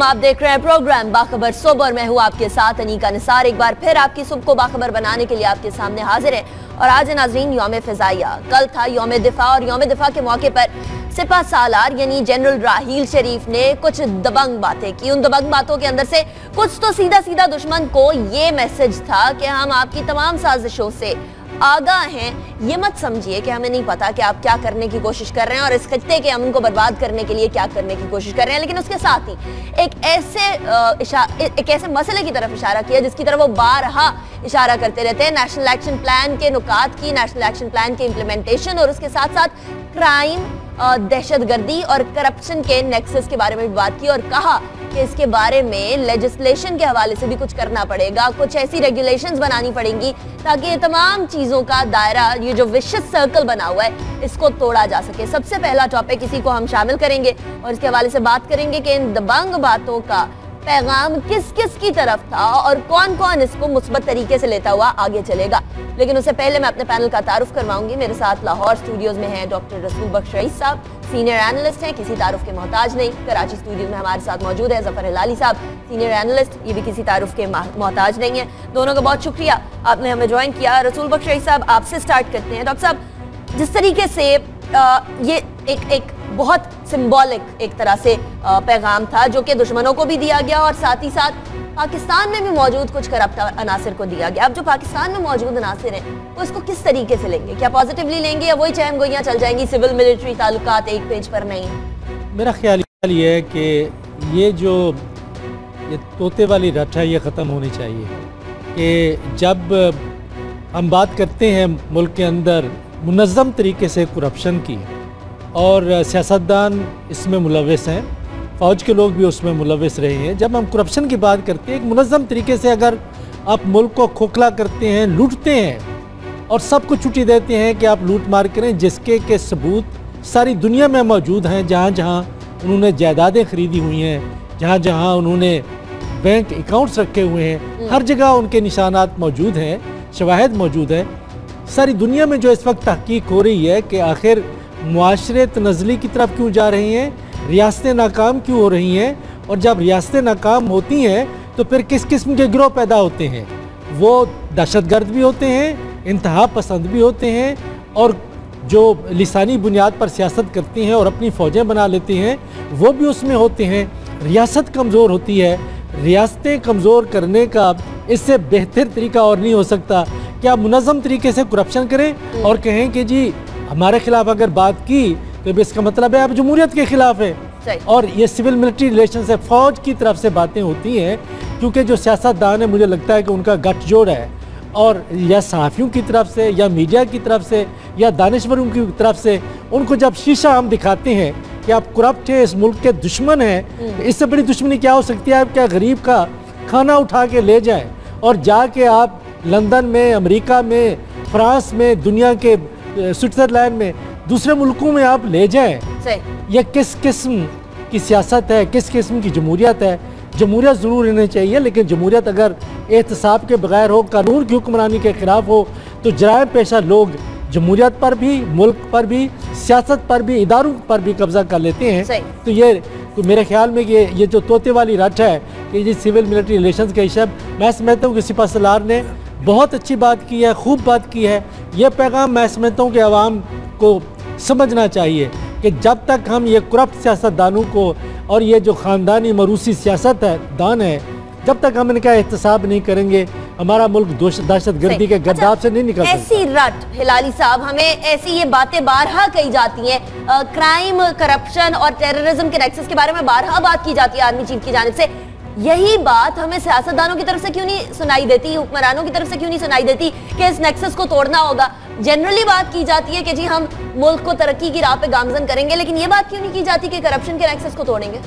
आप देख रहे हैं प्रोग्राम बाखबर सोबर। मैं हूँ आपके साथ अनीका निसार। एक बार फिर आपकी सुबह को बाखबर बनाने के लिए आपके सामने हाजिर है। और आज नाजरीन योम फिजाइया कल था योम दिफा और योम दिफा के मौके पर सिपा सालार, यानी जनरल राहील शरीफ ने कुछ दबंग बातें की। उन दबंग बातों के अंदर से कुछ तो सीधा सीधा दुश्मन को ये मैसेज था कि हम आपकी तमाम साजिशों से आगाह हैं, ये मत समझिए कि हमें नहीं पता कि आप क्या करने की कोशिश कर रहे हैं और इस खत्ते के अमन को बर्बाद करने के लिए क्या करने की कोशिश कर रहे हैं। लेकिन उसके साथ ही एक ऐसे एक ऐसे मसले की तरफ़ इशारा किया जिसकी तरफ़ वो बारहा इशारा करते रहते हैं। नेशनल एक्शन प्लान के नुकात की नेशनल एक्शन प्लान के इम्प्लीमेंटेशन और उसके साथ साथ क्राइम दहशत गर्दी और करप्शन के नेक्सस के बारे में भी बात की और कहा कि इसके बारे में लेजिस्लेशन के हवाले से भी कुछ करना पड़ेगा। कुछ ऐसी रेगुलेशंस बनानी पड़ेंगी ताकि ये तमाम चीज़ों का दायरा, ये जो विशेष सर्कल बना हुआ है, इसको तोड़ा जा सके। सबसे पहला टॉपिक इसी को हम शामिल करेंगे और इसके हवाले से बात करेंगे कि इन दबंग बातों का पैगाम किस किस की तरफ़ था और कौन कौन इसको मुस्बत तरीके से लेता हुआ आगे चलेगा? लेकिन उससे पहले मैं अपने पैनल का तारुफ करवाऊँगी। मेरे साथ लाहौर स्टूडियोज में हैं डॉक्टर रसूल बख्श रईस साहब सीनियर एनालिस्ट हैं किसी तारुफ के मोहताज नहीं। कराची स्टूडियो में हमारे साथ मौजूद है ज़फ़र हिलाली साहब सीनियर एनालिस्ट ये भी किसी तारुफ के मोहताज नहीं है। दोनों का बहुत शुक्रिया। आपने हमें ज्वाइन किया। रसूल बख्श रईस साहब आपसे स्टार्ट करते हैं। डॉक्टर साहब जिस तरीके से आ, ये एक एक बहुत सिंबॉलिक एक तरह से पैगाम था, जो कि दुश्मनों को भी दिया गया और साथ ही साथ पाकिस्तान में भी मौजूद कुछ करप्ट अनासर को दिया गया। अब जो पाकिस्तान में मौजूद अनासर हैं, वो इसको किस तरीके से लेंगे? क्या पॉजिटिवली लेंगे या वही चहम गोइयाँ चल जाएँगी सिविल मिलिट्री ताल्लुकात एक पेज पर नहीं? मेरा ख्याल ये है कि ये जो ये तोते वाली रट है, ये ख़त्म होनी चाहिए। कि जब हम बात करते हैं मुल्क के अंदर मुनज़म तरीके से करप्शन की और सियासतदान इसमें मुलविस हैं। फ़ौज के लोग भी उसमें मुलविस रहे हैं। जब हम करप्शन की बात करते हैं एक मनज़म तरीके से अगर आप मुल्क को खोखला करते हैं लूटते हैं और सबको छुट्टी देते हैं कि आप लूट मार करें जिसके के सबूत सारी दुनिया में मौजूद हैं जहाँ जहाँ उन्होंने जायदादें ख़रीदी हुई हैं जहाँ जहाँ उन्होंने बैंक अकाउंट्स रखे हुए हैं हम्म। हर जगह उनके निशानात मौजूद हैं शवाहद मौजूद हैं। सारी दुनिया में जो इस वक्त तहकीक हो रही है कि आखिर मुआरे तनजली की तरफ़ क्यों जा रही हैं? रियासतें नाकाम क्यों हो रही हैं? और जब रियासतें नाकाम होती हैं तो फिर किस किस्म के गिरोह पैदा होते हैं? वो दहशत गर्द भी होते हैं, इंतहा पसंद भी होते हैं, और जो लिसानी बुनियाद पर सियासत करती हैं और अपनी फ़ौजें बना लेती हैं, वो भी उसमें होते हैं। रियासत कमज़ोर होती है। रियासतें कमज़ोर करने का इससे बेहतर तरीका और नहीं हो सकता। क्या आप मुनज़म तरीके से करप्शन करें? और कहें कि जी हमारे खिलाफ अगर बात की तो भी इसका मतलब है आप जमहूरियत के खिलाफ है। और ये सिविल मिलिट्री रिलेशन से फौज की तरफ़ से बातें होती हैं क्योंकि जो सियासतदान है मुझे लगता है कि उनका गठजोड़ है। और या सहाफ़ियों की तरफ़ से या मीडिया की तरफ़ से या दानश्वरों की तरफ़ से उनको जब शीशा हम दिखाते हैं कि आप करप्ट हैं इस मुल्क के दुश्मन हैं हम्म। इससे बड़ी दुश्मनी क्या हो सकती है? आप क्या गरीब का खाना उठा के ले जाएँ और जाके आप लंदन में अमेरिका में फ्रांस में दुनिया के स्विट्ज़रलैंड में दूसरे मुल्कों में आप ले जाएँ यह किस किस्म की सियासत है किस किस्म की जमहूरियत है? जमहूरियत ज़रूर रहनी चाहिए लेकिन जमहूरियत अगर एहतसाब के बगैर हो कानून की हुक्मरानी के ख़िलाफ़ हो तो जराय पेशा लोग जमहूरियत पर भी मुल्क पर भी सियासत पर भी इदारों पर भी कब्जा कर लेते हैं। तो ये तो मेरे ख्याल में ये ये जो तोते वाली रट है कि ये सिविल मिलिट्री रिलेशन का हिसाब मैं समझता हूँ कि सिपा सलार ने बहुत अच्छी बात की है खूब बात की है ये पैगाम मैं समझता हूँ कि आवाम को समझना चाहिए कि जब तक हम ये करप्ट सियासतदानों को और ये जो ख़ानदानी मरूसी सियासत है दान है जब तक हम इनका एहतसाब नहीं करेंगे हमारा मुल्क दहशत गर्दी के गद्दाब अच्छा, से नहीं निकल ऐसी रट हिलाली साहब हमें ऐसी ये बातें बारहा कही जाती हैं। क्राइम करप्शन और टेररिज्म के नेक्सस के बारे में बारहा बात की जाती है आर्मी चीफ की जानब से। यही बात हमें सियासतदानों की तरफ़ से क्यों नहीं सुनाई देती? हुक्मरानों की तरफ़ से क्यों नहीं सुनाई देती कि इस नेक्सस को तोड़ना होगा? जनरली बात की जाती है कि जी हम मुल्क को तरक्की की राह पे गामजन करेंगे, लेकिन ये बात क्यों नहीं की जाती कि करप्शन के नेक्सस को तोड़ेंगे?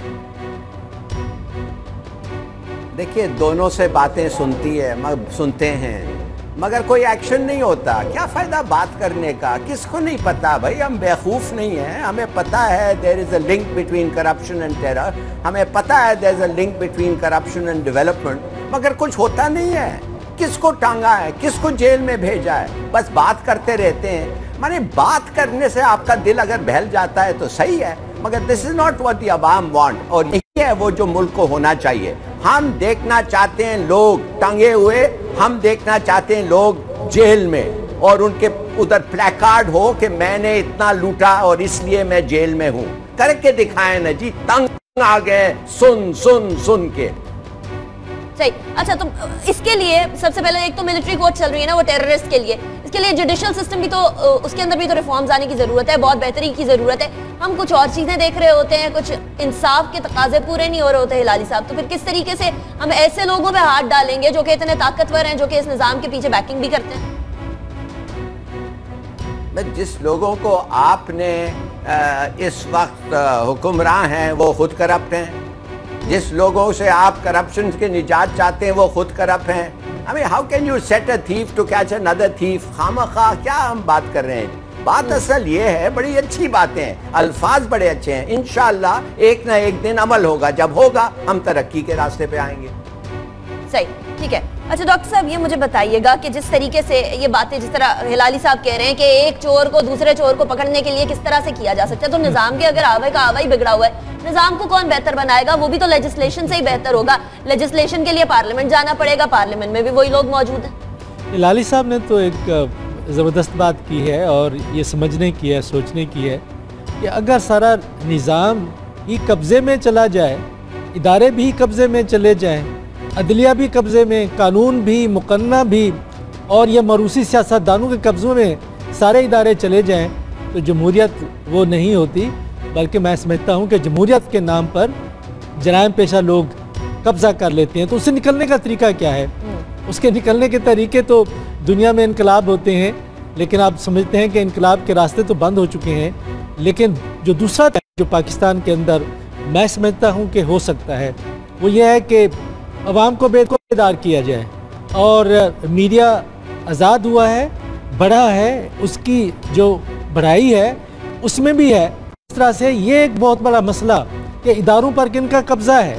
देखिए, दोनों से बातें सुनती है सुनते हैं। मगर कोई एक्शन नहीं होता। क्या फ़ायदा बात करने का? किसको नहीं पता भाई? हम बेवकूफ़ नहीं हैं। हमें पता है there is a link between corruption and terror हमें पता है there is a link between corruption and development मगर कुछ होता नहीं है। किसको टांगा है? किसको जेल में भेजा है? बस बात करते रहते हैं। माने बात करने से आपका दिल अगर बहल जाता है तो सही है। मगर this is not what they want और यही है वो जो मुल्क को होना चाहिए। हम देखना चाहते हैं लोग टंगे हुए हम देखना चाहते हैं लोग जेल में और उनके उधर प्लेकार्ड हो कि मैंने इतना लूटा और इसलिए मैं जेल में हूँ। करके दिखाए ना जी, तंग आ गए सुन सुन सुन के। सही। अच्छा तो इसके लिए सबसे पहले एक तो मिलिट्री कोर्ट चल रही है ना, वो टेररिस्ट के लिए। इसके लिए जुडिशियल सिस्टम भी तो उसके अंदर भी तो रिफॉर्म्स आने की ज़रूरत है, बहुत बेहतरी की ज़रूरत है। हम कुछ और चीज़ें देख रहे होते हैं, कुछ इंसाफ के तकाजे पूरे नहीं हो रहे होते हिलाली साहब। तो फिर किस तरीके से हम ऐसे लोगों पर हाथ डालेंगे जो कि इतने ताकतवर हैं, जो कि इस निज़ाम के पीछे बैकिंग भी करते हैं? जिस लोगों को आपने इस वक्त हुक्मरान हैं, वो खुद करप्ट हैं। जिस लोगों से आप करप्शन के निजात चाहते हैं, वो खुद करप्ट हैं। Mean how can you set a thief to catch another thief खाम खा क्या हम बात कर रहे हैं? बात असल ये है, बड़ी अच्छी बातें हैं। अल्फाज बड़े अच्छे हैं। इनशाला एक ना एक दिन अमल होगा। जब होगा, हम तरक्की के रास्ते पे आएँगे। सही, ठीक है। अच्छा डॉक्टर साहब ये मुझे बताइएगा कि जिस तरीके से ये बातें जिस तरह हिलाली साहब कह रहे हैं कि एक चोर को दूसरे चोर को पकड़ने के लिए किस तरह से किया जा सकता है तो निज़ाम के अगर आवे का आवा ही बिगड़ा हुआ है निज़ाम को कौन बेहतर बनाएगा? वो भी तो लेजिस्लेशन से ही बेहतर होगा। लेजिस्लेशन के लिए पार्लियामेंट जाना पड़ेगा पार्लियामेंट में भी वही लोग मौजूद हैं। लाली साहब ने तो एक ज़बरदस्त बात की है और ये समझने की है सोचने की है कि अगर सारा निज़ाम ही कब्ज़े में चला जाए इदारे भी कब्ज़े में चले जाएँ अदलिया भी कब्ज़े में कानून भी मुकन्ना भी और यह मरूसी सियासतदानों के कब्ज़ों में सारे इदारे चले जाएँ तो जमहूरियत वो नहीं होती। बल्कि मैं समझता हूँ कि जमहूरियत के नाम पर जराइम पेशा लोग कब्जा कर लेते हैं। तो उससे निकलने का तरीका क्या है? हम्म। उसके निकलने के तरीके तो दुनिया में इनकलाब होते हैं लेकिन आप समझते हैं कि इनकलाब के रास्ते तो बंद हो चुके हैं। लेकिन जो दूसरा जो पाकिस्तान के अंदर मैं समझता हूँ कि हो सकता है वो ये है कि आवाम को बेदार किया जाए। और मीडिया आज़ाद हुआ है बड़ा है, उसकी जो बढ़ाई है, उसमें भी है। इस तरह से ये एक बहुत बड़ा मसला कि इदारों पर किन का कब्जा है?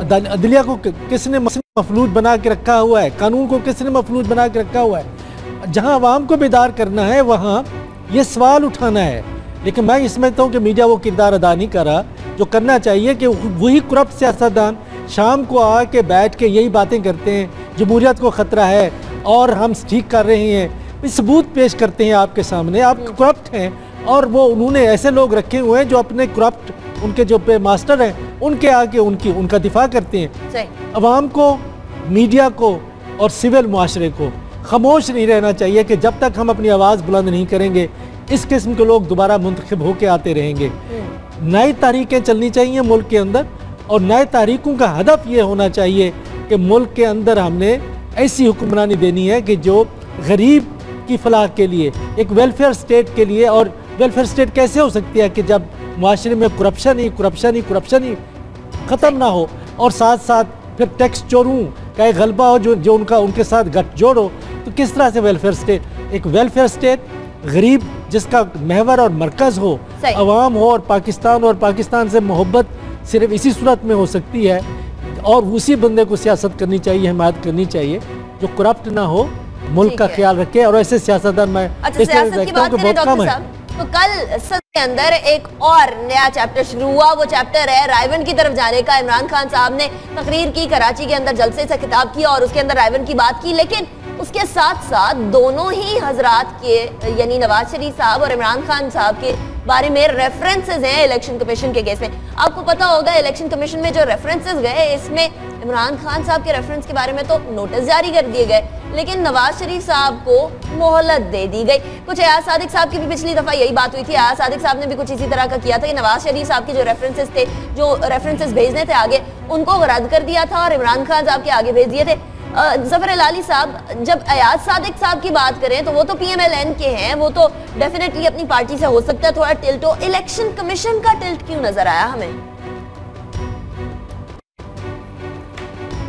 अदलिया को किसने मफलूज बना के रखा हुआ है? कानून को किसने मफलूज बना के रखा हुआ है? जहाँ आवाम को बेदार करना है, वहाँ ये सवाल उठाना है। लेकिन मैं समझता हूँ कि मीडिया वो किरदार अदा नहीं कर रहा। जो करना चाहिए कि वही करप्ट सियासतदान शाम को आके बैठ के यही बातें करते हैं जमहूरियत को ख़तरा है और हम ठीक कर रहे हैं। सबूत पेश करते हैं आपके सामने। आप करप्ट हैं और वो उन्होंने ऐसे लोग रखे हुए हैं जो अपने करप्ट उनके जो पे मास्टर हैं उनके आगे उनकी उनका दिफा करते हैं। अवाम को मीडिया को और सिविल माशरे को खामोश नहीं रहना चाहिए कि जब तक हम अपनी आवाज़ बुलंद नहीं करेंगे इस किस्म के लोग दोबारा मुंतखब होकर आते रहेंगे। हम्म। नई तारीखें चलनी चाहिए मुल्क के अंदर। और नए तारीखों का हदफ ये होना चाहिए कि मुल्क के अंदर हमने ऐसी हुक्मरानी देनी है कि जो गरीब की फलाह के लिए एक वेलफेयर स्टेट के लिए और वेलफेयर स्टेट कैसे हो सकती है कि जब माशरे में करप्शन ही करप्शन ही करप्शन ही ख़त्म ना हो और साथ साथ फिर टैक्स चोरों का एक गलबा हो जो जो उनका उनके साथ गठजोड़ हो तो किस तरह से वेलफेयर स्टेट एक वेलफेयर स्टेट गरीब जिसका महवर और मरकज़ हो अवाम हो और पाकिस्तान और पाकिस्तान से मोहब्बत सिर्फ़ इसी सूरत में हो सकती है और उसी बंदे को सियासत करनी चाहिए हिमायत करनी चाहिए जो करप्ट ना हो मुल्क का ख्याल रखे और ऐसे सियासतदान मैं अच्छा, बहुत कम है। तो कल के अंदर एक और नया चैप्टर शुरू हुआ। वो चैप्टर है रायवन की तरफ़ जाने का। इमरान खान साहब ने तकरीर की कराची के अंदर जलसे से खिताब किया और उसके अंदर रायवन की बात की। लेकिन उसके साथ साथ दोनों ही हजरात के यानी नवाज़ शरीफ साहब और इमरान खान साहब के बारे में रेफरेंसेज हैं इलेक्शन कमीशन के केस में। आपको पता होगा इलेक्शन कमीशन में जो रेफरेंसेज गए, इसमें इमरान खान साहब के रेफरेंस के बारे में तो नोटिस जारी कर दिए गए, लेकिन नवाज़ शरीफ साहब को मोहलत दे दी गई। कुछ अयाज सादिक साहब की भी पिछली दफ़ा यही बात हुई थी। अयाज सादिक साहब ने भी कुछ इसी तरह का किया था। कि नवाज़ शरीफ साहब के जो रेफरेंसेस थे, जो रेफरेंसेस भेजने थे आगे, उनको रद्द कर दिया था और इमरान खान साहब के आगे भेज दिए थे। ज़फ़र अली साहब, जब अयाज सादिक साहब की बात करें तो वो तो पीएमएलएन के हैं, वो तो डेफिनेटली अपनी पार्टी से हो सकता है, थोड़ा टिल्ट हो। इलेक्शन कमीशन का टिल्ट क्यों नज़र आया हमें?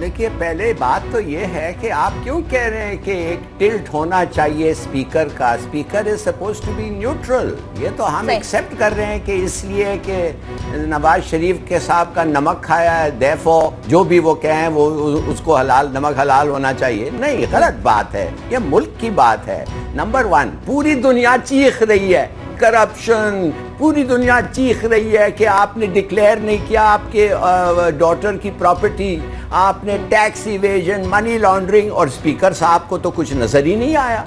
देखिए पहले बात तो ये है कि आप क्यों कह रहे हैं कि एक टिल्ट होना चाहिए स्पीकर का? Speaker is suppose to be neutral ये तो हम एक्सेप्ट कर रहे हैं कि इसलिए कि नवाज़ शरीफ के साहब का नमक खाया है देफो जो भी वो कहें वो उसको हलाल नमक हलाल होना चाहिए। नहीं गलत बात है। ये मुल्क की बात है। नंबर वन पूरी दुनिया चीख रही है। करप्शन पूरी दुनिया चीख रही है कि आपने डिक्लेयर नहीं किया आपके डॉटर की प्रॉपर्टी आपने टैक्स इवेजन मनी लॉन्ड्रिंग और स्पीकर साहब को तो कुछ नज़र ही नहीं आया.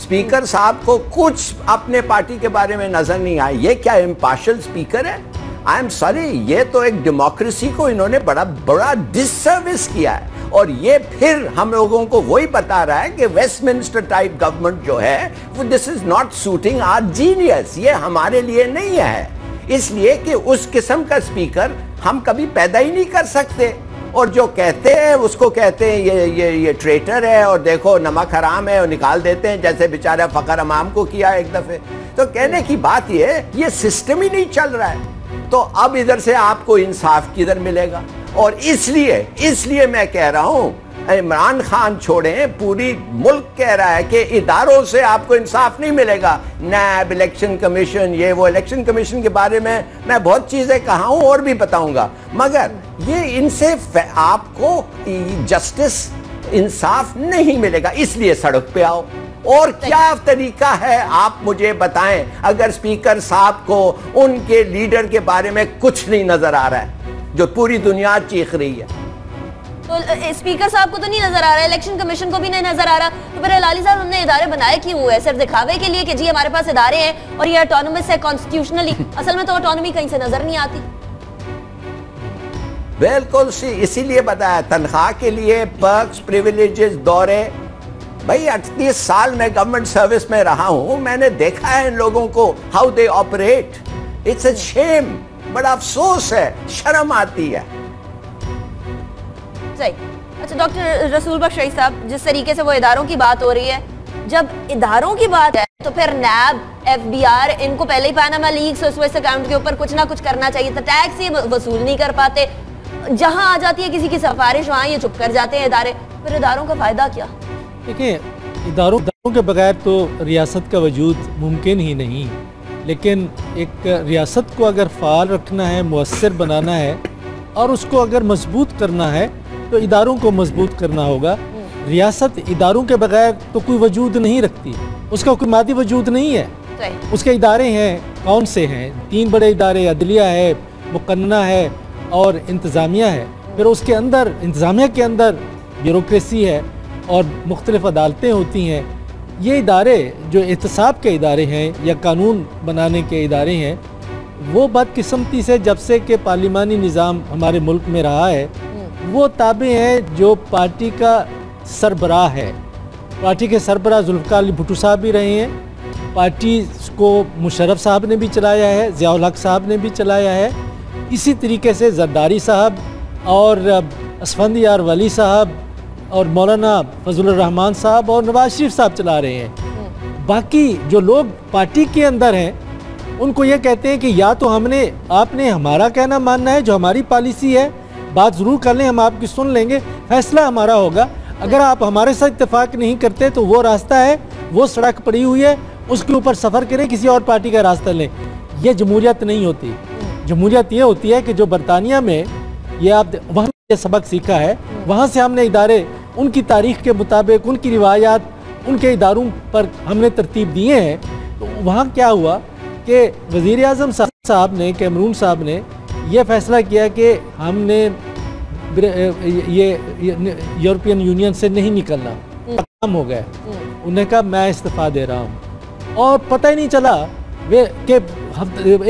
स्पीकर साहब को कुछ अपने पार्टी के बारे में नज़र नहीं आया ये क्या इम्पार्शल स्पीकर है? आई एम सॉरी ये तो एक डेमोक्रेसी को इन्होंने बड़ा बड़ा डिसर्विस किया है. और ये फिर हम लोगों को वही बता रहा है कि वेस्टमिंस्टर टाइप गवर्नमेंट जो है this is not suiting our genius ये हमारे लिए नहीं है। इसलिए कि उस किस्म का स्पीकर हम कभी पैदा ही नहीं कर सकते। और जो कहते हैं, उसको कहते हैं, ये ये ये ट्रेटर है और देखो नमक हराम है और निकाल देते हैं, जैसे बेचारा फकर अमाम को किया एक दफे। तो कहने की बात ये ये सिस्टम ही नहीं चल रहा है। तो अब इधर से आपको इंसाफ किधर मिलेगा? और इसलिए इसलिए मैं कह रहा हूँ, इमरान खान छोड़े, पूरी मुल्क कह रहा है कि इदारों से आपको इंसाफ नहीं मिलेगा। नैब, इलेक्शन कमीशन, ये वो इलेक्शन कमीशन के बारे में मैं बहुत चीज़ें कहा हूँ और भी बताऊँगा। मगर ये इनसे आपको जस्टिस, इंसाफ नहीं मिलेगा। इसलिए सड़क पे आओ। और क्या तरीका है? आप मुझे बताएँ। अगर स्पीकर साहब को उनके लीडर के बारे में कुछ नहीं नज़र आ रहा है जो पूरी दुनिया चीख रही है। तो स्पीकर साहब को तो नहीं नज़र आ रहा है इलेक्शन कमीशन को भी नहीं नज़र आ रहा। तो फिर लाली साहब हमने इदारे बनाए क्यों हुए सिर्फ़ दिखावे के लिए कि जी हमारे पास इदारे हैं और ये ऑटोनोमस है कॉन्स्टिट्यूशनली असल में तो ऑटोनॉमी कहीं से नज़र नहीं आती। बिल्कुल सी इसीलिए बताया तनख्वाह के लिए पर्क्स प्रिविलेजेस दौरे भाई अड़तीस साल में गवर्नमेंट सर्विस में रहा हूँ मैंने देखा है इन लोगों को how they operate it's a shame बड़ा अफसोस है शर्म आती है। सही। अच्छा डॉक्टर रसूल बख्श साहब जिस तरीके से वो इदारों की बात हो रही है जब इदारों की बात है तो फिर नैब एफ़ बी आर इनको पहले ही पैनामा लीक्स स्विस अकाउंट के ऊपर कुछ ना कुछ करना चाहिए था टैक्स ही वसूल नहीं कर पाते। जहाँ आ जाती है किसी की सिफारिश वहाँ ये चुप कर जाते हैं इदारे। फिर इदारों का फ़ायदा क्या? देखिए इदारों के बगैर तो रियासत का वजूद मुमकिन ही नहीं। लेकिन एक रियासत को अगर फ़ाल रखना है मौसर बनाना है और उसको अगर मज़बूत करना है तो इदारों को मज़बूत करना होगा। रियासत इदारों के बगैर तो कोई वजूद नहीं रखती। उसका कोई मादी वजूद नहीं है। उसके इदारे हैं कौन से हैं? तीन बड़े इदारे अदलिया है मुकन्ना है और इंतज़ामिया है। फिर उसके अंदर इंतज़ामिया के अंदर ब्यूरोसी है और मुख्तलिफ़ अदालतें होती हैं। ये इदारे जो एहतसाब के इदारे हैं या कानून बनाने के इदारे हैं, वो बदकिस्मती से जब से कि पार्लिमानी निज़ाम हमारे मुल्क में रहा है, वो ताबे हैं जो पार्टी का सरबराह है। पार्टी के सरबराह जुल्फ़ार भुट्टो साहब भी रहे हैं, पार्टी को मुशरफ साहब ने भी चलाया है, ज़ियाउल हक साहब ने भी चलाया है। इसी तरीके से जरदारी साहब और असफंद यार वली साहब और मौलाना फजल रहमान साहब और नवाज़ शरीफ साहब चला रहे हैं। बाकी जो लोग पार्टी के अंदर हैं, उनको ये कहते हैं कि या तो हमने, आपने हमारा कहना मानना है, जो हमारी पॉलिसी है, बात ज़रूर कर लें, हम आपकी सुन लेंगे, फैसला हमारा होगा। अगर आप हमारे साथ इतफाक़ नहीं करते तो वो रास्ता है, वो सड़क पड़ी हुई है, उसके ऊपर सफ़र करें, किसी और पार्टी का रास्ता लें। यह जमहूरियत नहीं होती। जमहूरियत ये होती है कि जो बरतानिया में ये आप वहाँ ये सबक सीखा है, वहाँ से हमने इदारे उनकी तारीख के मुताबिक उनकी रिवायात उनके इदारों पर हमने तरतीब दिए हैं तो वहाँ क्या हुआ कि वज़ी अजम साहब ने कैमरून साहब ने यह फैसला किया कि हमने ये यूरोपियन यूनियन से नहीं निकलना हम्म। काम हो गया। उन्हें कहा मैं इस्तीफ़ा दे रहा हूँ और पता ही नहीं चला वे के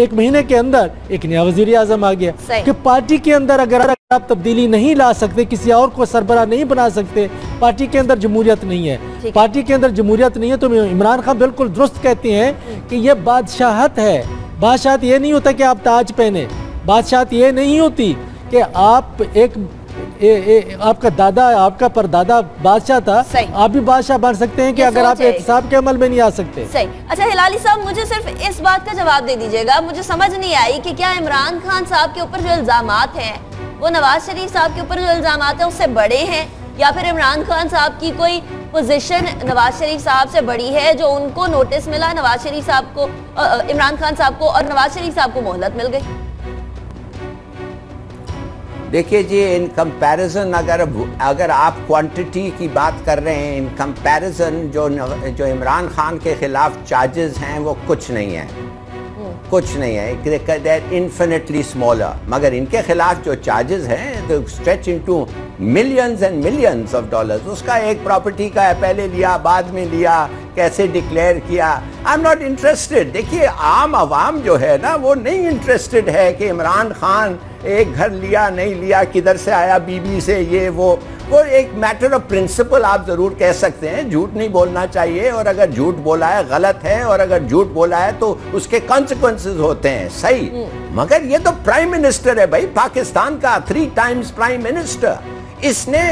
एक महीने के अंदर एक नया वज़ीर आज़म आ गया कि पार्टी के अंदर अगर आप तब्दीली नहीं ला सकते किसी और को सरबरा नहीं बना सकते पार्टी के अंदर जमहूरियत नहीं है। पार्टी के अंदर जमहूरियत नहीं है तो इमरान खान बिल्कुल दुरुस्त कहते हैं कि यह बादशाहत है। बादशाहत ये नहीं होता कि आप ताज पहने। बादशाहत ये नहीं होती कि आप एक ए, ए, आपका दादा आपका परदादा बादशाह था आप भी बादशाह बन सकते हैं कि अगर आप एहतसाब के अमल में नहीं आ सकते। सही। अच्छा हिलाली साहब मुझे सिर्फ़ इस बात का जवाब दे दीजिएगा। मुझे समझ नहीं आई कि क्या इमरान खान साहब के ऊपर जो इल्ज़ाम हैं वो नवाज़ शरीफ साहब के ऊपर जो इल्ज़ाम हैं उससे बड़े हैं? या फिर इमरान खान साहब की कोई पोजीशन नवाज़ शरीफ साहब से बड़ी है जो उनको नोटिस मिला नवाज़ शरीफ साहब को इमरान खान साहब को और नवाज़ शरीफ साहब को मोहलत मिल गई? देखिए जी इन कंपैरिजन अगर अगर आप क्वांटिटी की बात कर रहे हैं इन कंपैरिजन जो जो इमरान खान के खिलाफ चार्जेस हैं, वो कुछ नहीं है। कुछ नहीं है। देर इन्फिनेटली स्मॉलर मगर इनके खिलाफ जो चार्जेस हैं तो stretch into millions and millions of dollars उसका एक प्रॉपर्टी का है, पहले लिया, बाद में लिया, कैसे डिक्लेयर किया? आई एम नॉट इंटरेस्टेड देखिए, आम आवाम जो है ना, वो नहीं इंटरेस्टेड है कि इमरान खान एक घर लिया, नहीं लिया, किधर से आया, बीबी से ये, वो। वो एक मैटर ऑफ़ प्रिंसिपल आप ज़रूर कह सकते हैं झूठ नहीं बोलना चाहिए और अगर झूठ बोला है गलत है और अगर झूठ बोला है तो उसके कॉन्सिक्वेंसेज होते हैं सही? हम्म। मगर ये तो प्राइम मिनिस्टर है भाई पाकिस्तान का थ्री टाइम्स प्राइम मिनिस्टर इसने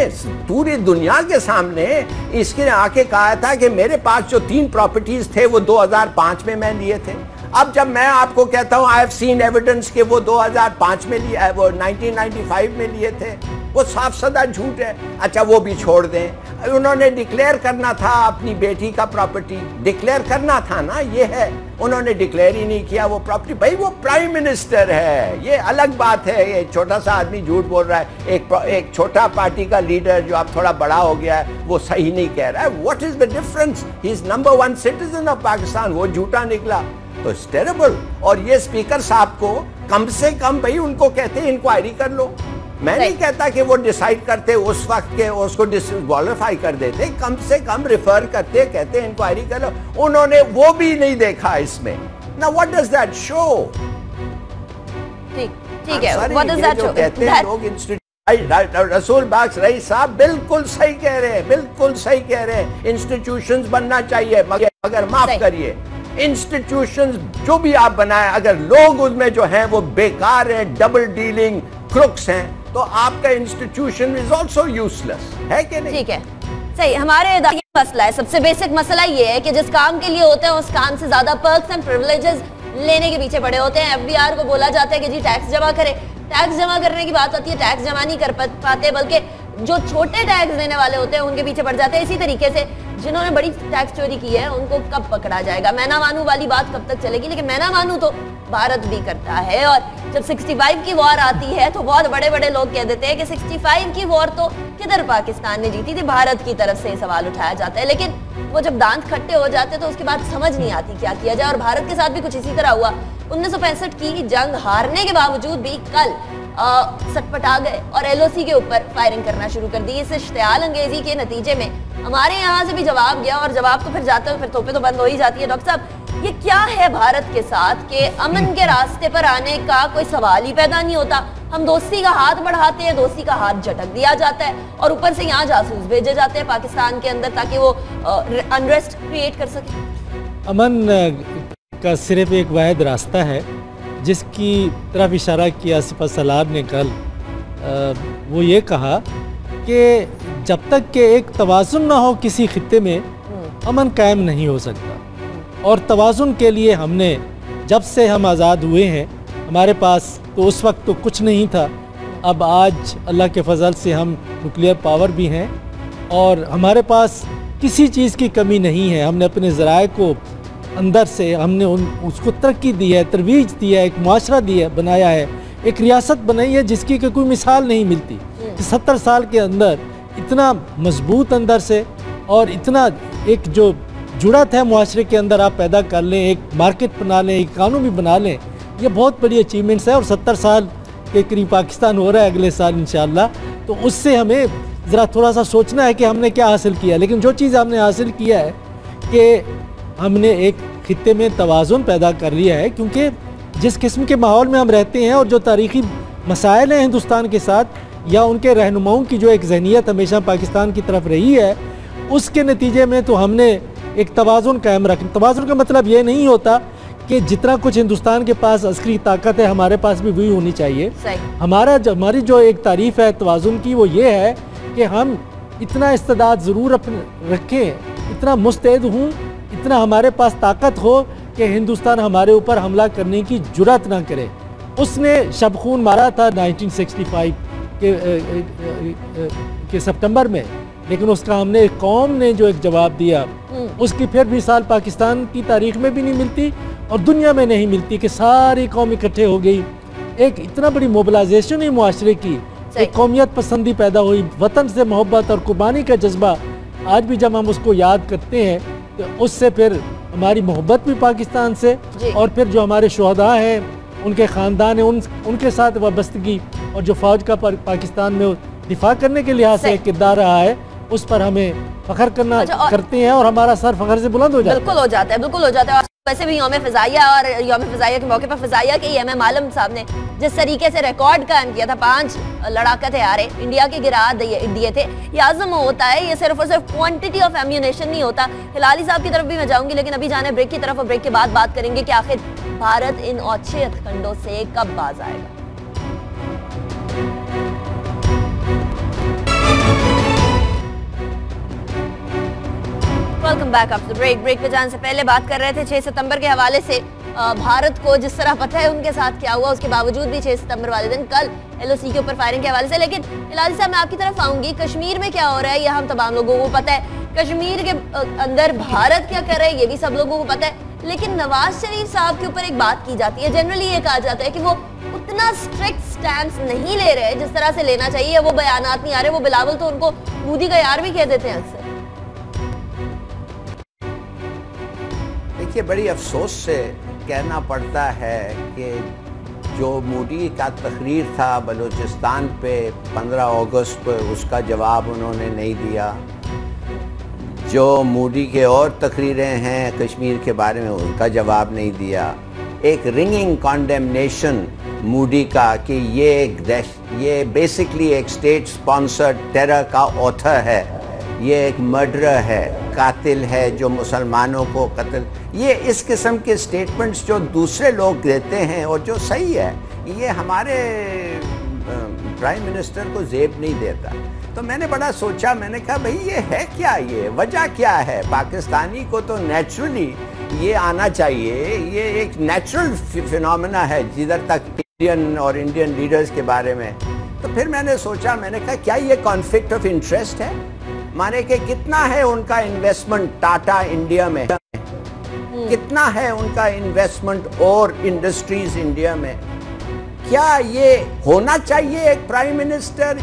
पूरी दुनिया के सामने इसके आके कहा था कि मेरे पास जो तीन प्रॉपर्टीज़ थे वो 2005 में मैं लिए थे। अब जब मैं आपको कहता हूँ आई हैव सीन एविडेंस के वो 2005 में लिया वो 1995 में लिए थे। वो साफ़ सदा झूठ है। अच्छा वो भी छोड़ दें। उन्होंने डिक्लेयर करना था अपनी बेटी का प्रॉपर्टी डिक्लेयर करना था ना, ये है। उन्होंने डिक्लेयर ही नहीं किया वो प्रॉपर्टी भाई, वो प्राइम मिनिस्टर है। ये अलग बात है। ये छोटा सा आदमी झूठ बोल रहा है। एक एक छोटा पार्टी का लीडर जो अब थोड़ा बड़ा हो गया है, वो सही नहीं कह रहा है। What is the difference he is number one citizen of Pakistan वो झूठा निकला। तो इट्स टेरेबल और ये स्पीकर साहब को कम से कम भाई उनको कहते हैं इंक्वायरी कर लो। मैं नहीं कहता कि वो डिसाइड करते उस वक्त के उसको डिसक्वालीफाई कर देते कम से कम रिफर करते कहते इंक्वायरी कर लो। उन्होंने वो भी नहीं देखा इसमें। ना व्हाट डज दैट शो ठीक ठीक है व्हाट डज दैट शो कहते हैं लोग इंस्टीट्यूट रसूल बाग रही साहब बिल्कुल सही कह रहे हैं बिल्कुल सही कह रहे हैं। इंस्टीट्यूशंस बनना चाहिए मगर मगर माफ़ करिए। इंस्टीट्यूशंस जो भी आप बनाए अगर लोग उसमें जो हैं वो बेकार हैं डबल डीलिंग क्रुक्स हैं। तो आपका इंस्टीट्यूशन इज़ ऑल्सो यूजलेस है कि नहीं? ठीक है। सही, हमारे मसला है। सबसे बेसिक मसला ये है कि जिस काम के लिए होते हैं, उस काम से ज़्यादा पर्क्स एंड प्रिविलेजेस लेने के पीछे पड़े होते हैं। एफबीआर को बोला जाता है कि जी टैक्स जमा करे। टैक्स जमा करने की बात आती है टैक्स जमा नहीं कर पाते, बल्कि जो छोटे टैक्स देने वाले होते हैं, उनके पीछे पड़ जाते हैं। इसी तरीके से जिन्होंने बड़ी टैक्स चोरी की है, उनको कब पकड़ा जाएगा? मैना मानू वाली बात कब तक चलेगी? लेकिन मैना मानू तो भारत भी करता है और जब 65 की वॉर आती है तो बहुत बड़े बड़े लोग कह देते हैं कि 65 की वॉर तो किधर पाकिस्तान ने जीती थी? भारत की तरफ़ से सवाल उठाया जाता है। लेकिन वो जब दांत खट्टे हो जाते तो उसके बाद समझ नहीं आती क्या किया जाए। और भारत के साथ भी कुछ इसी तरह हुआ। उन्नीस सौ पैंसठ की जंग हारने के बावजूद भी कल सटपटा गए और एलओसी के ऊपर फायरिंग करना शुरू कर दी। इस इश्तियाल अंगेजी के नतीजे में हमारे यहाँ से भी जवाब गया और जवाब तो फिर जाते हो, फिर तोपे तो बंद हो ही जाती है, डॉक्टर साहब। ये क्या है भारत के साथ के अमन के रास्ते पर आने का कोई सवाल ही पैदा नहीं होता? हम दोस्ती का हाथ बढ़ाते हैं, दोस्ती का हाथ झटक दिया जाता है और ऊपर से यहाँ जासूस भेजे जाते हैं पाकिस्तान के अंदर ताकि वो अनरेस्ट क्रिएट कर सके। अमन का सिर्फ़ एक वाद रास्ता है जिसकी तरफ़ इशारा किया सिपा सलार ने कल वो ये कहा कि जब तक के एक तोज़ुन ना हो किसी खत्े में हम्म। अमन कायम नहीं हो सकता। और तोज़ुन के लिए हमने जब से हम आज़ाद हुए हैं हमारे पास तो उस वक्त तो कुछ नहीं था। अब आज अल्लाह के फजल से हम न्यूक्लियर पावर भी हैं और हमारे पास किसी चीज़ की कमी नहीं है। हमने अपने ज़राए को अंदर से हमने उन, उसको तरक्की दी है, तरवीज दी है, एक माशरा दिया बनाया है, एक रियासत बनाई है जिसकी कोई मिसाल नहीं मिलती। कि सत्तर साल के अंदर इतना मज़बूत अंदर से और इतना एक जो जुड़त है माशरे के अंदर आप पैदा कर लें, एक मार्केट बना लें, एक कानून भी बना लें, ये बहुत बड़ी अचीवमेंट्स है और सत्तर साल के करीब पाकिस्तान हो रहा है अगले साल इन तो उससे हमें ज़रा थोड़ा सा सोचना है कि हमने क्या हासिल किया लेकिन जो चीज़ हमने हासिल किया है कि हमने एक खत्े में तोज़ुन पैदा कर लिया है क्योंकि जिस किस्म के माहौल में हम रहते हैं और जो तारीख़ी मसाइल हैं हिंदुस्तान के साथ या उनके रहनुमाओं की जो एक जहनीत हमेशा पाकिस्तान की तरफ़ रही है उसके नतीजे में तो हमने एक तोज़ुन कायम रख तोज़ुन का मतलब ये नहीं होता कि जितना कुछ हिंदुस्तान के पास अस्करी ताकत है हमारे पास भी वही होनी चाहिए। हमारा जो हमारी जो एक तारीफ़ है तोज़ुन की वो ये है कि हम इतना इस्तदाद ज़रूर रखें इतना मुस्तैद हूँ इतना हमारे पास ताकत हो कि हिंदुस्तान हमारे ऊपर हमला करने की जुरत ना करे। उसने शब खून मारा था 1965 के के सितंबर में। लेकिन उसका हमने कौम ने जो एक जवाब दिया हम्म। उसकी फिर भी साल पाकिस्तान की तारीख में भी नहीं मिलती और दुनिया में नहीं मिलती कि सारी कौम इकट्ठे हो गई। एक इतना बड़ी मोबलाइजेशन हुई माशरे की। एक कौमियत पसंदी पैदा हुई। वतन से मोहब्बत और कुर्बानी का जज्बा आज भी जब हम उसको याद करते हैं तो उससे फिर हमारी मोहब्बत भी पाकिस्तान से और फिर जो हमारे शहदा हैं उनके ख़ानदान हैं उन उनके साथ वाबस्तगी और जो फ़ौज का पाकिस्तान में दिफा करने के लिहाज से एक किरदार रहा है उस पर हमें फ़ख्र करना अच्छा, करते हैं और हमारा सर फ़ख्र से बुलंद हो जाता है। बिल्कुल हो जाता है बिल्कुल हो जाता है। वैसे भी योम फ़जाइया और योम फिजाइया के मौके पर फ़जाइया के एम एम आलम साहब ने जिस तरीके से रिकॉर्ड कायम किया था, पाँच लड़ाके रहे इंडिया के गिरा दिए थे। ये आज़म होता है, ये सिर्फ़ और सिर्फ़ क्वांटिटी ऑफ़ एम्यूनेशन नहीं होता। हिलाली साहब की तरफ़ भी मैं जाऊँगी, लेकिन अभी जाने ब्रेक की तरफ़ और ब्रेक के बाद बात करेंगे कि आखिर भारत इन औच्छे हथकंडों से कब बाज आएगा। Welcome back after break break पे जाने से पहले बात कर रहे थे 6 सितंबर के हवाले से भारत को जिस तरह पता है उनके साथ क्या हुआ, उसके बावजूद भी 6 सितंबर वाले दिन कल एलओसी के ऊपर फायरिंग के हवाले से। लेकिन हिलाली साहब मैं आपकी तरफ़ आऊँगी, कश्मीर में क्या हो रहा है, यह हम तमाम लोगों को पता है। कश्मीर के अंदर भारत क्या कर रहा है, ये भी सब लोगों को पता है। लेकिन नवाज़ शरीफ साहब के ऊपर एक बात की जाती है जनरली ये कहा जाता है कि वो उतना स्ट्रिक्ट स्टैंड नहीं ले रहे जिस तरह से लेना चाहिए, वो बयान नहीं आ रहे, वो बिलावल तो उनको मोदी का यार भी कह देते हैं अक्सर। देखिए, बड़ी अफसोस से कहना पड़ता है कि जो मोदी का तकरीर था बलूचिस्तान पे 15 अगस्त पे, उसका जवाब उन्होंने नहीं दिया। जो मोदी के और तकरीरें हैं कश्मीर के बारे में, उनका जवाब नहीं दिया। एक रिंगिंग कॉन्डेमनेशन मोदी का कि ये एक ये बेसिकली एक स्टेट स्पॉन्सर्ड टेरर का ऑथर है। ये एक मर्डर है, कातिल है जो मुसलमानों को कत्ल। ये इस किस्म के स्टेटमेंट्स जो दूसरे लोग देते हैं और जो सही है, ये हमारे प्राइम मिनिस्टर को जेब नहीं देता। तो मैंने बड़ा सोचा, मैंने कहा, भाई, ये है क्या ये? वजह क्या है? पाकिस्तानी को तो नेचुरली ये आना चाहिए। ये एक नेचुरल फिनोमेना है, जिधर तक इंडियन और इंडियन लीडर्स के बारे में। तो फिर मैंने सोचा, मैंने कहा, क्या ये कॉन्फ्लिक्ट ऑफ़ इंटरेस्ट है? माने कि कितना है उनका इन्वेस्टमेंट टाटा इंडिया में? कितना है उनका इन्वेस्टमेंट और इंडस्ट्रीज़ इंडिया में? क्या ये होना चाहिए एक प्राइम मिनिस्टर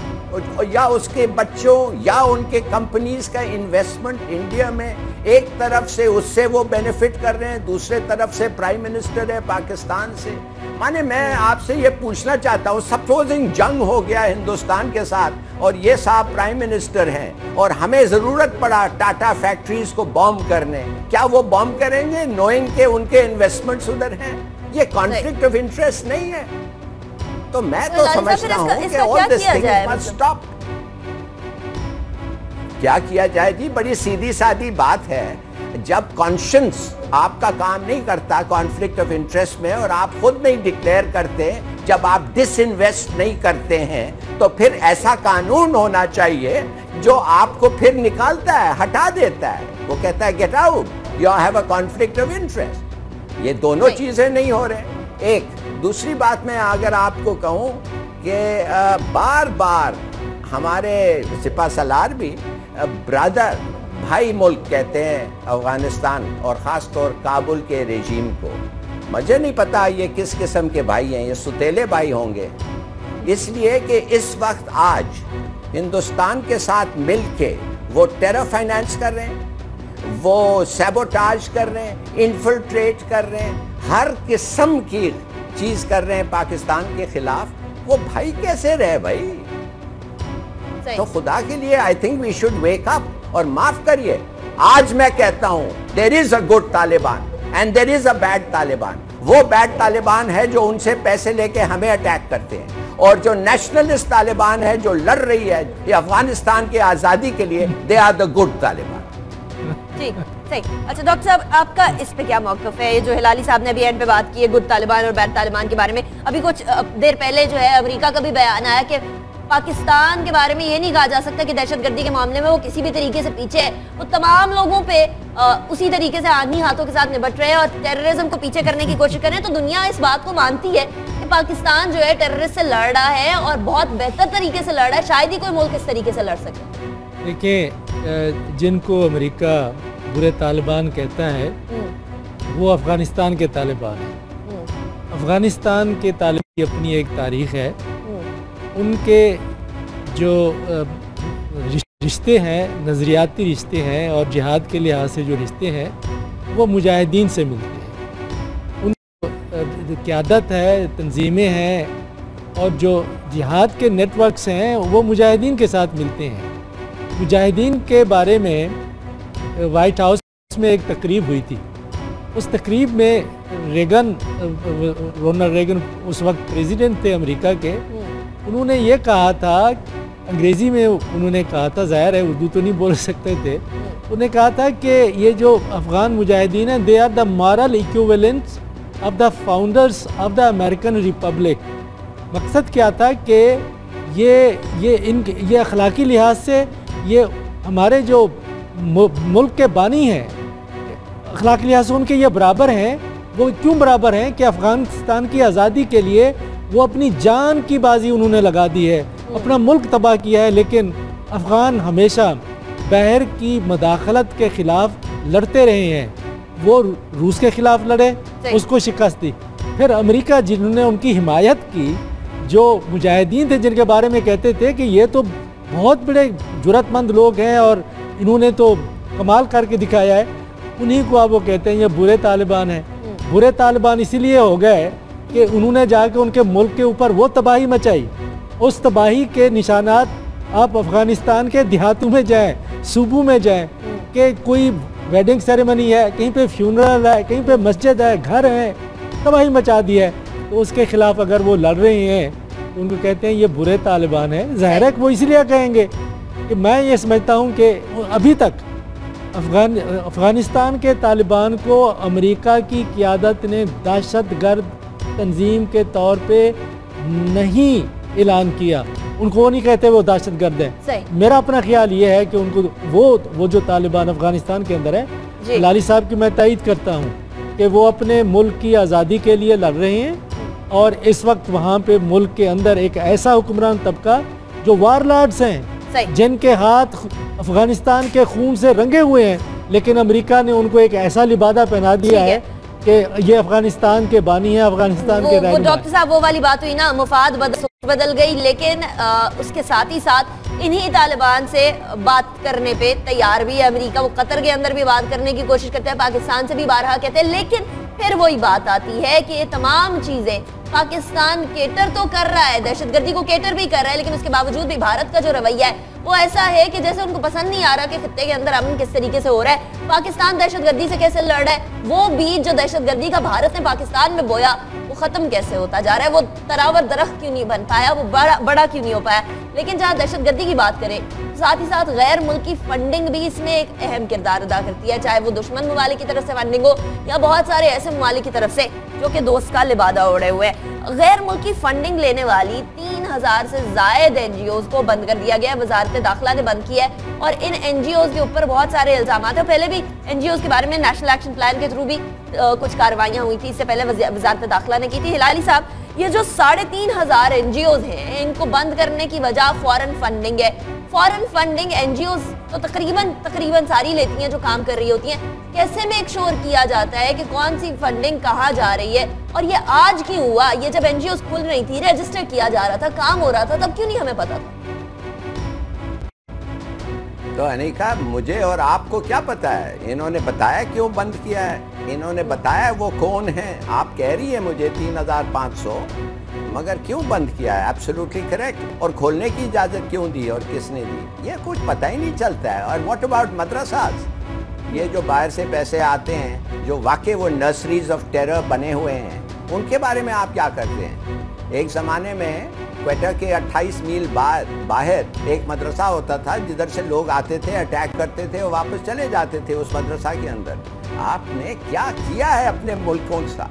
या उसके बच्चों या उनके कंपनीज़ का इन्वेस्टमेंट इंडिया में? एक तरफ़ से उससे वो बेनिफिट कर रहे हैं दूसरे तरफ़ से प्राइम मिनिस्टर है पाकिस्तान से। माने मैं आपसे ये पूछना चाहता हूँ सपोजिंग जंग हो गया हिंदुस्तान के साथ और ये साहब प्राइम मिनिस्टर हैं और हमें ज़रूरत पड़ा टाटा फैक्ट्रीज को बॉम्ब करने क्या वो बॉम्ब करेंगे नोइंग के उनके इन्वेस्टमेंट्स उधर हैं? ये कॉन्फ्लिक्ट ऑफ़ इंटरेस्ट नहीं है। तो मैं तो तो समझता हूँ कि all this thing must? Stop क्या किया जाए? जी बड़ी सीधी सादी बात है। जब कॉन्शंस आपका काम नहीं करता कॉन्फ्लिक्ट ऑफ़ इंटरेस्ट में और आप खुद नहीं डिक्लेयर करते जब आप डिसइन्वेस्ट नहीं करते हैं तो फिर ऐसा कानून होना चाहिए जो आपको फिर निकालता है हटा देता है। वो कहता है get out you have a conflict of interest ये दोनों चीज़ें नहीं हो रहे। एक दूसरी बात मैं अगर आपको कहूँ कि बार बार हमारे सिपा सलार भी ब्रदर भाई मुल्क कहते हैं अफ़गानिस्तान और ख़ास तौर काबुल के रेजीम को। मुझे नहीं पता ये किस किस्म के भाई हैं, ये सुतेले भाई होंगे। इसलिए कि इस वक्त आज हिंदुस्तान के साथ मिल के वो टेरर फाइनेंस कर रहे हैं, वो सेबोटाज कर रहे हैं इन्फिल्ट्रेट कर रहे हैं, हर किस्म की चीज़ कर रहे हैं पाकिस्तान के खिलाफ। वो भाई कैसे रहे भाई? तो खुदा के लिए I think we should wake up और माफ़ करिए। आज मैं कहता हूँ there is a good Taliban and there is a bad Taliban वो बैड तालिबान है जो उनसे पैसे लेके हमें अटैक करते हैं और जो नेशनलिस्ट तालिबान है जो लड़ रही है ये अफ़गानिस्तान की आज़ादी के लिए they are the good Taliban ठीक सही। अच्छा डॉक्टर साहब आपका इस पे क्या मौकफ है? ये जो हिलाली साहब ने अभी एंड पे बात की है गुड तालिबान और बैड तालिबान के बारे में अभी कुछ देर पहले जो है अमेरिका का भी बयान आया कि पाकिस्तान के बारे में ये नहीं कहा जा सकता कि दहशतगर्दी के मामले में वो किसी भी तरीके से पीछे है। वो तमाम लोगों पे अ, उसी तरीके से आदमी हाथों के साथ निपट रहे हैं और टेररिज्म को पीछे करने की कोशिश कर रहे हैं। तो दुनिया इस बात को मानती है कि पाकिस्तान जो है टेररिस्ट से लड़ रहा है और बहुत बेहतर तरीके से लड़ रहा है। शायद ही कोई मुल्क इस तरीके से लड़ सके। देखिए जिनको अमेरिका बुरे तालिबान कहता है हम्म, वो अफ़गानिस्तान के तालिबान हैं। हम्म, अफ़गानिस्तान के तालिबान की अपनी एक तारीख है। उनके जो रिश्ते हैं, नज़रियाती रिश्ते हैं और जिहाद के लिहाज से जो रिश्ते हैं, वो मुजाहिदीन से मिलते हैं। उन क्यादत है, तंजीमें हैं और जो जिहाद के नेटवर्क्स हैं, वो मुजाहिदीन के साथ मिलते हैं। मुजाहिदीन के बारे में वाइट हाउस में एक तकरीब हुई थी। उस तकरीब में रेगन रोनाल्ड रेगन उस वक्त प्रेसिडेंट थे अमेरिका के उन्होंने ये कहा था, अंग्रेज़ी में उन्होंने कहा था, ज़ाहिर है, उर्दू तो नहीं बोल सकते थे। उन्होंने कहा था कि ये जो अफ़गान मुजाहिदीन हैं they are the moral equivalence of the founders of the American republic मकसद क्या था कि ये ये इन, ये अखलाकी लिहाज से ये हमारे जो मुल्क के बानी हैं, अखलाकी लिहाज से उनके ये बराबर हैं, वो क्यों बराबर हैं कि अफ़गानिस्तान की आज़ादी के लिए वो अपनी जान की बाजी उन्होंने लगा दी है। अपना मुल्क तबाह किया है लेकिन अफ़गान हमेशा बहर की मदाखलत के ख़िलाफ़ लड़ते रहे हैं। वो रूस के ख़िलाफ़ लड़े उसको शिकस्त दी। फिर अमेरिका जिन्होंने उनकी हिमायत की जो मुजाहिदीन थे जिनके बारे में कहते थे कि ये तो बहुत बड़े ज़रूरतमंद लोग हैं और इन्होंने तो कमाल करके दिखाया है उन्हीं को आप वो कहते हैं ये बुरे तालिबान हैं। हम्म। बुरे तालिबान इसीलिए हो गए कि उन्होंने जाके उनके मुल्क के ऊपर वो तबाही मचाई। उस तबाही के निशानात आप अफ़गानिस्तान के देहातों में जाएँ, सूबों में जाएँ, कि कोई वेडिंग सेरेमनी है, कहीं पे फ्यूनरल है, कहीं पे मस्जिद है, घर है, तबाही मचा दी है। तो उसके ख़िलाफ़ अगर वो लड़ रहे हैं तो उनको कहते हैं, ये बुरे तालिबान हैं। ज़ाहिर है वो इसलिए कहेंगे कि मैं ये समझता हूँ कि अभी तक अफगान, अफ़गानिस्तान के तालिबान को अमेरिका की क़्यादत ने दहशत गर्द तंजीम के तौर पे नहीं ऐलान किया। उनको वो नहीं कहते वो दहशत गर्द है मेरा अपना ख्याल ये है कि उनको वो वो जो तालिबान अफ़गानिस्तान के अंदर है लाली साहब की मैं तयद करता हूँ कि वो अपने मुल्क की आज़ादी के लिए लड़ रहे हैं और इस वक्त वहाँ पे मुल्क के अंदर एक ऐसा हुक्मरान तबका जो वार लार्ड्स हैं जिनके हाथ अफ़गानिस्तान के खून से रंगे हुए हैं लेकिन अमेरिका ने उनको एक ऐसा लिबादा पहना दिया है कि ये अफ़गानिस्तान के बानी है अफ़गानिस्तान के डॉक्टर साहब वो वाली बात हुई ना मुफाद बदल, बदल गई लेकिन आ, उसके साथ ही साथ इन्हीं तालिबान से बात करने पे तैयार भी है अमेरिका। वो कतर के अंदर भी बात करने की कोशिश करते हैं पाकिस्तान से भी बारहा कहते हैं लेकिन फिर वही बात आती है कि ये तमाम चीज़ें पाकिस्तान केटर तो कर रहा है, दहशतगर्दी को केटर भी कर रहा है, लेकिन उसके बावजूद भी भारत का जो रवैया है, वो ऐसा है कि जैसे उनको पसंद नहीं आ रहा कि खत्ते के अंदर अमन किस तरीके से हो रहा है, पाकिस्तान दहशतगर्दी से कैसे लड़ रहा है, वो बीज जो दहशतगर्दी का भारत ने पाकिस्तान में बोया खत्म कैसे होता जा रहा है? वो तरावर दरख्त क्यों नहीं बन पाया? वो बड़ा बड़ा क्यों नहीं हो पाया? लेकिन जहाँ दहशतगर्दी की बात करें, साथ ही साथ गैर मुल्की फंडिंग भी इसमें एक अहम किरदार अदा करती है। चाहे वो दुश्मन ममालिक की तरफ़ से फंडिंग हो, या बहुत सारे ऐसे ममालिक की तरफ़ से, जो कि दोस्त का लिबादा उड़े हुए गैर मुल्की फंडिंग लेने वाली तीन हज़ार से जायद एन को बंद कर दिया गया वजारत दाखिला ने बंद किया है और इन एन के ऊपर बहुत सारे इल्ज़ाम है। पहले भी एन के बारे में नेशनल एक्शन प्लान के थ्रू भी आ, कुछ कार्रवाइयाँ हुई थी। इससे पहले वजारत दाखिला ने की थी। हिलाली साहब ये जो साढ़े तीन हज़ार एन हैं इनको बंद करने की वजह फॉरन फंडिंग है। फॉरन फंडिंग एनजीओ तो तकरीबन तकरीबन सारी लेती हैं जो काम कर रही होती हैं, कैसे मेक श्योर किया जाता है कि कौन सी फंडिंग कहाँ जा रही है? और ये आज क्यों हुआ? ये जब एनजीओ खुल रही थी रजिस्टर किया जा रहा था, काम हो रहा था, तब क्यों नहीं हमें पता था? तो अनिका, मुझे और आपको क्या पता है? इन्होंने बताया क्यों बंद किया है? इन्होंने बताया वो कौन है? आप कह रही है मुझे तीन हज़ार पाँच सौ। मगर क्यों बंद किया? है एब्सोल्युटली करेक्ट और खोलने की इजाज़त क्यों दी और किसने दी? ये कुछ पता ही नहीं चलता है। और व्हाट अबाउट मदरसाज ये जो बाहर से पैसे आते हैं, जो वाकई वो नर्सरीज ऑफ़ टेरर बने हुए हैं, उनके बारे में आप क्या करते हैं? एक ज़माने में क्वेटर के 28 मील बाद बाहर एक मदरसा होता था, जिधर से लोग आते थे अटैक करते थे और वापस चले जाते थे उस मदरसा के अंदर। आपने क्या किया है अपने मुल्कों के साथ?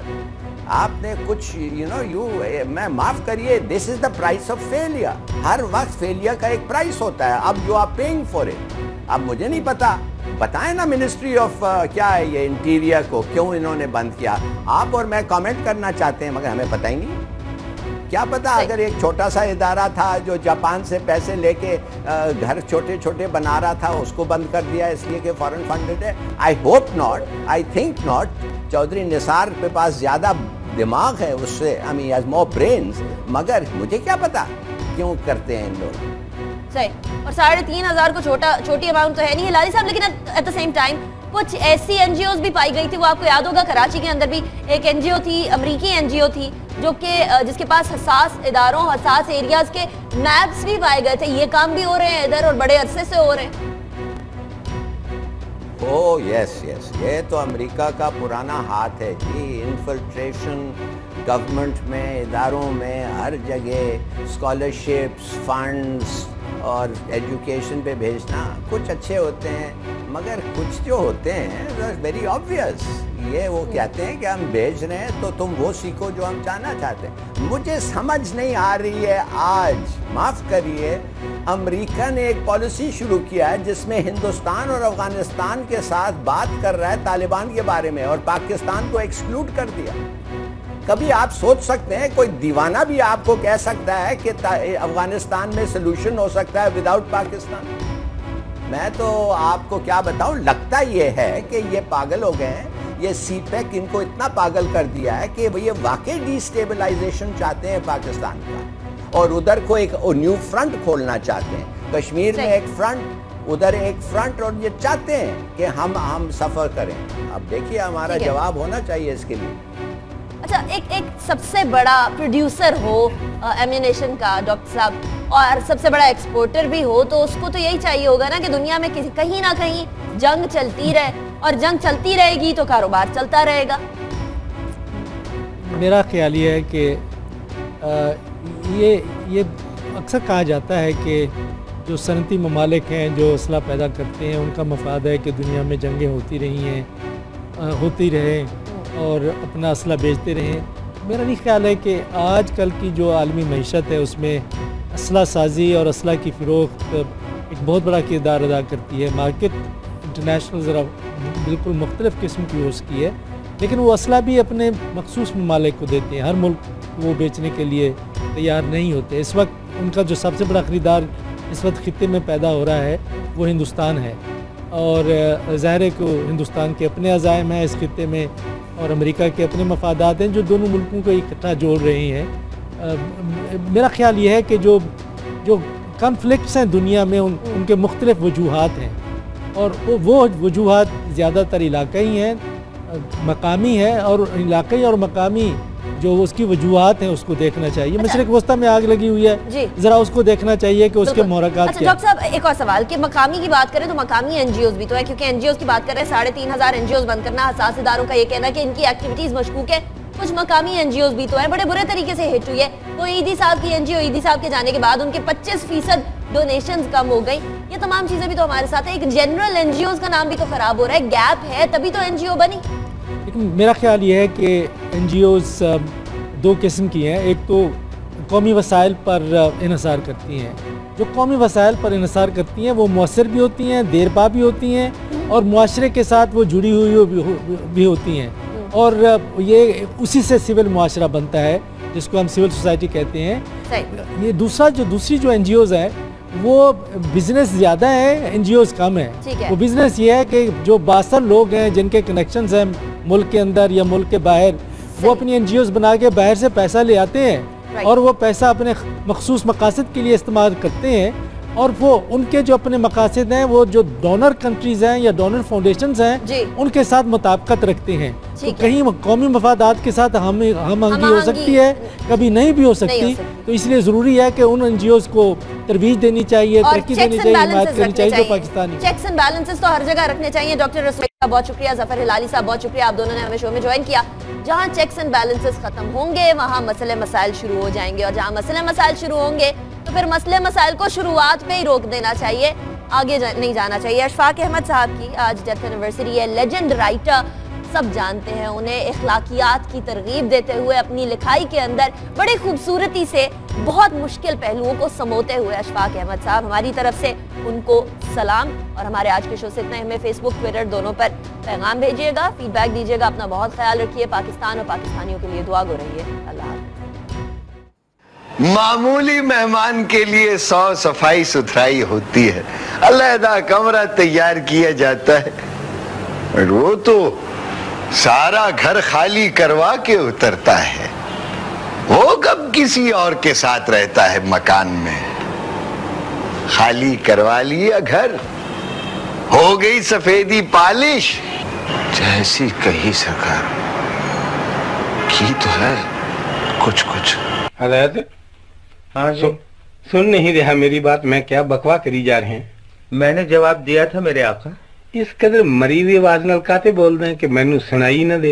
आपने कुछ यू नो यू मैं माफ़ करिए this is the price of failure हर वक्त फेलियर का एक प्राइस होता है। अब you are paying for it अब मुझे नहीं पता। बताएँ ना मिनिस्ट्री ऑफ़ uh, क्या है ये इंटीरियर को? क्यों इन्होंने बंद किया? आप और मैं कमेंट करना चाहते हैं मगर हमें पता ही नहीं। क्या पता अगर एक छोटा सा इदारा था जो जापान से पैसे लेके घर छोटे छोटे बना रहा था उसको बंद कर दिया इसलिए कि फॉरेन फंडेड है? I hope not I think not Chaudhry Nisar के पास ज़्यादा दिमाग है उससे I mean has more brains मगर मुझे क्या पता क्यों करते हैं इन लोग? सही। और साढ़े तीन हज़ार को छोटा, छोटी अमाउंट तो है नहीं है लाली साहब, लेकिन एट द सेम टाइम कुछ ऐसी एनजीओ भी पाई गई थी, वो आपको याद होगा, कराची के अंदर भी एक एनजीओ थी, अमरीकी एनजीओ थी, जो कि जिसके पास हसास इदारों, हसास एरियाज़ के मैप्स भी पाए गए थे। ये काम भी हो रहे हैं इधर और बड़े अरसे से हो रहे हैं। ओ यस यस ये तो अमेरिका का पुराना हाथ है जी। इन्फिल्ट्रेशन गवर्नमेंट में, इदारों में, हर जगह स्कॉलरशिप्स फंड्स और एजुकेशन पे भेजना कुछ अच्छे होते हैं। मगर कुछ जो होते हैं वेरी ऑब्वियस ये वो कहते हैं कि हम भेज रहे हैं तो तुम वो सीखो जो हम जानना चाहते हैं। मुझे समझ नहीं आ रही है आज। माफ़ करिए, अमेरिका ने एक पॉलिसी शुरू किया है, जिसमें हिंदुस्तान और अफ़गानिस्तान के साथ बात कर रहा है तालिबान के बारे में, और पाकिस्तान को एक्सक्लूड कर दिया। कभी आप सोच सकते हैं, कोई दीवाना भी आपको कह सकता है कि अफ़गानिस्तान में सोल्यूशन हो सकता है विदाउट पाकिस्तान। मैं तो आपको क्या बताऊँ लगता ये है कि ये पागल हो गए हैं। ये सी पैक इनको इतना पागल कर दिया है कि ये वाकई डिस्टेबलाइजेशन चाहते हैं पाकिस्तान का। और उधर को एक न्यू फ्रंट खोलना चाहते हैं। कश्मीर में एक फ्रंट उधर एक फ्रंट और ये चाहते हैं कि हम हम सफ़र करें। अब देखिए हमारा जवाब होना चाहिए इसके लिए। अच्छा एक एक सबसे बड़ा प्रोड्यूसर हो एम्यूनेशन का डॉक्टर साहब। और सबसे बड़ा एक्सपोर्टर भी हो तो उसको तो यही चाहिए होगा ना कि दुनिया में किसी कहीं ना कहीं जंग चलती रहे। और जंग चलती रहेगी तो कारोबार चलता रहेगा। मेरा ख्याल ये है कि ये ये अक्सर कहा जाता है कि जो सनती ममालिक हैं, जो असला पैदा करते हैं, उनका मफाद है कि दुनिया में जंगें होती रही हैं होती रहें और अपना असला बेचते रहें। मेरा नहीं ख्याल है कि आज कल की जो आलमी मीशत है, उसमें असला साजी और असला की फ़रोख्त एक बहुत बड़ा किरदार अदा करती है। मार्केट इंटरनेशनल ज़रा बिल्कुल मुख्तलिफ़ किस्म की हो उसकी है, लेकिन वो असला भी अपने मखसूस ममालिक को देते हैं। हर मुल्क वो बेचने के लिए तैयार नहीं होते। इस वक्त उनका जो सबसे बड़ा ख़रीदार इस वक्त ख़त्े में पैदा हो रहा है, वो हिंदुस्तान है। और ज़ाहिर को हिंदुस्तान के अपने अज़ायम हैं इस खत्े में और अमेरिका के अपने मफादात हैं, जो दोनों मुल्कों को इकट्ठा जोड़ रहे हैं। मेरा ख्याल ये है कि जो जो कन्फ्लिक्ट्स हैं दुनिया में उन, उनके मुख्तलिफ़ वजूहत हैं। और वो वो वजूहत ज़्यादातर इलाकई हैं मकामी है और इलाकई और मकामी जो उसकी वजूहत है उसको देखना चाहिए। अच्छा, मशरक वस्ता में आग लगी हुई है। जरा उसको देखना चाहिए कि उसके मोरकात अच्छा, डॉक्टर साहब एक और सवाल कि मकामी की बात करें तो मकामी एनजीओ भी तो है क्योंकि एनजीओ की बात करें साढ़े तीन हज़ार एनजीओ बंद करना हसास इदारों का ये कहना कि इनकी एक्टिविटीज़ मशकूक है। कुछ मकामी एनजीओ भी तो है बड़े बुरे तरीके से हिट हुई है। तो ईदी साहब की एनजीओ ईदी साहब के जाने के बाद उनके पच्चीस फ़ीसद डोनेशन कम हो गई। ये तमाम चीज़ें भी तो हमारे साथ है। एक जनरल एनजीओ का नाम भी तो खराब हो रहा है। गैप है तभी तो एनजीओ बनी। लेकिन मेरा ख्याल ये है कि एन दो किस्म की हैं। एक तो कौमी वसाइल पर इसार करती हैं। जो कौमी वसाइल पर इसार करती हैं वो मौसर भी होती हैं देर पा भी होती हैं और माशरे के साथ वो जुड़ी हुई भी, हो, भी होती हैं। और ये उसी से सिविल मुआरा बनता है जिसको हम सिविल सोसाइटी कहते हैं। ये दूसरा जो दूसरी जो एन हैं वो बिज़नेस ज़्यादा है एन कम है, है। वो बिज़नेस ये है कि जो बासर लोग हैं जिनके कनेक्शंस हैं मुल्क के अंदर या मुल्क के बाहर वो अपनी एन बना के बाहर से पैसा ले आते हैं और वो पैसा अपने मखसूस मकासद के लिए इस्तेमाल करते हैं। और वो उनके जो अपने मकासद हैं वो जो डोनर कंट्रीज़ हैं या डोनर फाउंडेशन हैं उनके साथ मुताबकत रखते हैं। तो कहीं कौमी मफादात के साथ हम हम अंगी हो सकती है कभी नहीं भी हो सकती। तो इसलिए ज़रूरी है कि उन एन को तरवीज देनी चाहिए तरक्की देनी चाहिए हिमायत करनी चाहिए जो पाकिस्तानी चेक्स एंड बैलेंसेस तो हर जगह रखने चाहिए। डॉक्टर रसोई बहुत शुक्रिया। ज़फ़र हिलाली साहब बहुत शुक्रिया। आप दोनों ने हमें शो में ज्वाइन किया। जहाँ चेक्स एंड बैलेंसेस खत्म होंगे वहाँ मसले मसाइल शुरू हो जाएँगे। और जहाँ मसले मसाइल शुरू होंगे तो फिर मसले मसाइल को शुरुआत में ही रोक देना चाहिए। आगे जा, नहीं जाना चाहिए। अशफाक अहमद साहब की आज डेथ एनिवर्सरी है। लेजेंड राइटर सब जानते हैं उन्हें। इखलाकियात की तरगीब देते हुए अपनी लिखाई के अंदर बड़ी खूबसूरती से बहुत मुश्किल पहलुओं को समोते हुए अशफाक अहमद साहब हमारी तरफ़ से उनको सलाम। और हमारे आज के शो से इतना हमें फेसबुक ट्विटर दोनों पर पैगाम भेजिएगा। फीडबैक दीजिएगा। अपना बहुत ख्याल रखिए। पाकिस्तान और पाकिस्तानियों के लिए दुआ गो रहिए अल्लाह मामूली मेहमान के लिए सौ सफ़ाई सुथराई होती है। अलहदा कमरा तैयार किया जाता है। वो तो सारा घर खाली करवा के उतरता है। वो कब किसी और के साथ रहता है मकान में? खाली करवा लिया घर, हो गई सफेदी पालिश। जैसी कही सरकार, की तो है कुछ कुछ हज़रत हाँ जी। सु, सुन नहीं रहा मेरी बात मैं क्या बकवा करी जा रहे हैं? मैंने जवाब दिया था मेरे आका। इस कदर मरीज़ आवाज़ नल काते बोल रहे हैं कि मैनू सुनाई ना दे।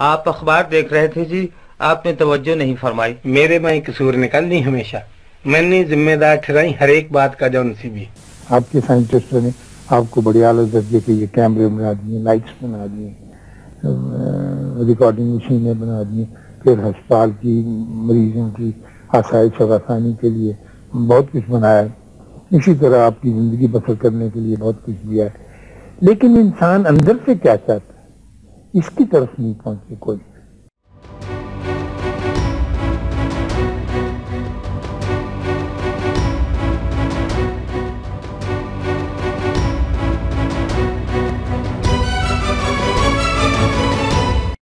आप अखबार देख रहे थे जी आपने तवज्जो नहीं फरमाई। मेरे में कसूर निकल नहीं हमेशा। मैंने जिम्मेदार ठहराई हर एक बात का जो सी भी आपके साइंटिस्टों ने आपको बड़े आला दर्जे के ये कैमरे बना दिए लाइट्स बना दिए रिकॉर्डिंग मशीनें बना दी फिर अस्पताल की मरीजों की आसाइश और आसानी के लिए बहुत कुछ बनाया। इसी तरह आपकी ज़िंदगी बसर करने के लिए बहुत कुछ दिया है। लेकिन इंसान अंदर से क्या चाहता है? इसकी तरफ़ नहीं पहुँचे कोई।